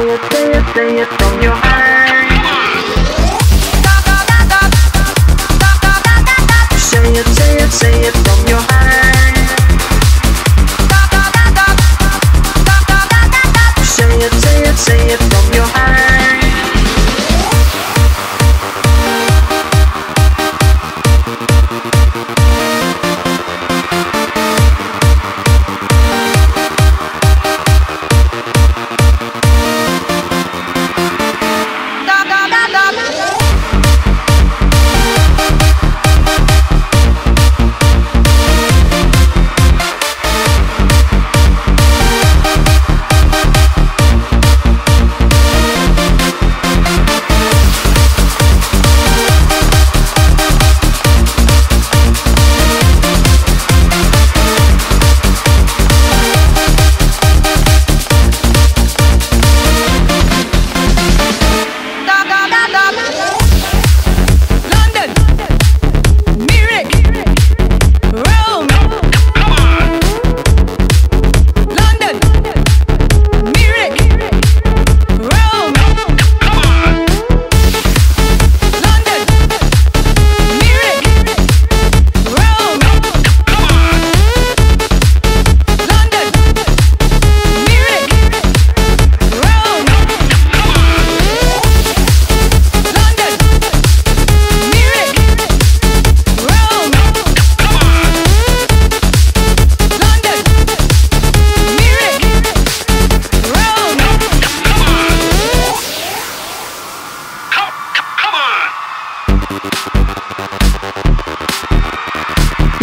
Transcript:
say it, say it, say it from your heart. Say it, say it, say it from your heart.